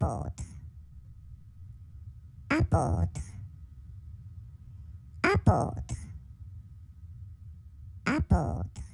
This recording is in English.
Apple. apôtre, apôtre, apôtre.